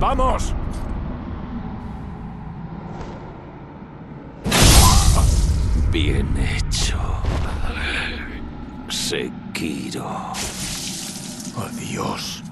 ¡Vamos! Bien hecho. Sekiro. Adiós.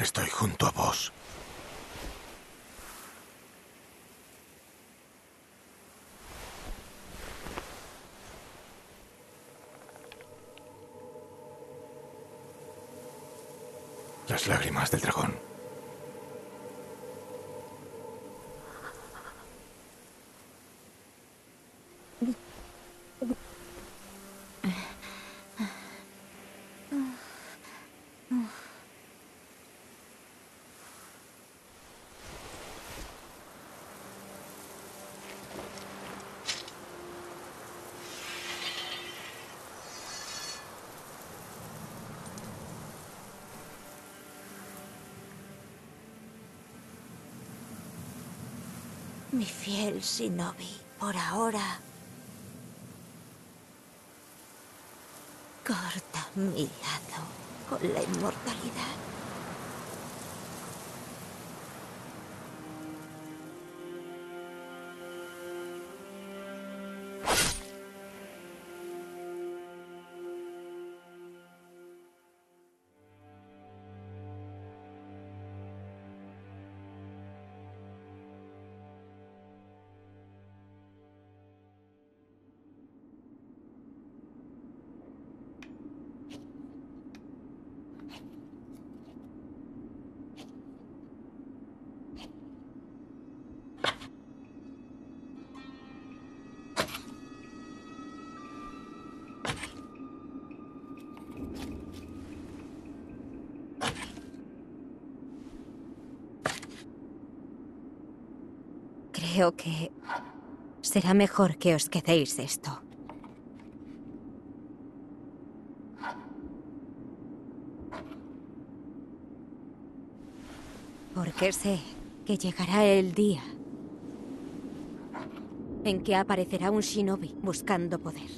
Estoy junto a vos. Las lágrimas del dragón. Mi fiel Shinobi, por ahora. Corta mi lado con la inmortalidad. Creo que será mejor que os quedéis esto. Porque sé que llegará el día en que aparecerá un shinobi buscando poder.